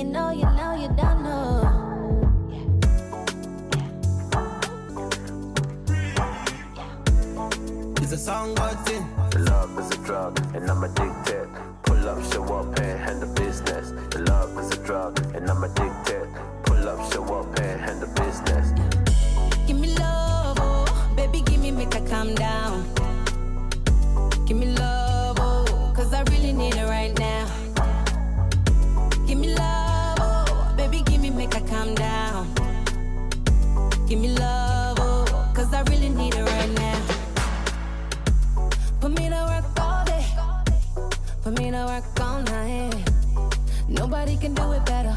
you know, you know, you don't know. It's a song got in. Love is a drug, and I'm addicted. Pull up, show up, and handle business. Love is a drug, and I'm addicted. Pull up, show up, and handle business. Give me love, oh, baby, give me, make I calm down. for me to work all night. Nobody can do it better.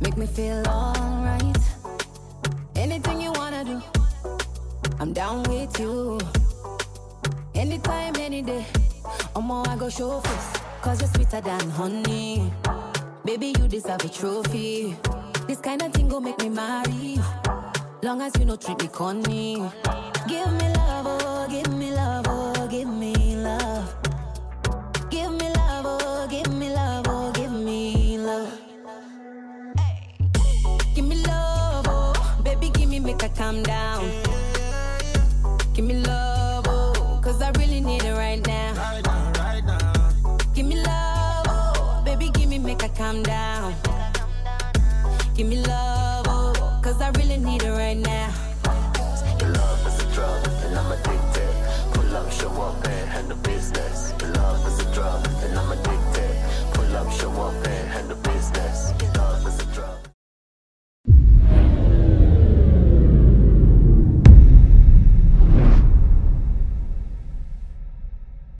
Make me feel alright. Anything you wanna do, I'm down with you. Anytime, any day, Omo, I go show face. Cause you're sweeter than honey. Baby, you deserve a trophy. This kind of thing go make me marry. Long as you no treat me corny. Give calm down. Give me love, oh, cause I really need it right now. Give me love, oh, baby, give me, make I calm down. Give me love.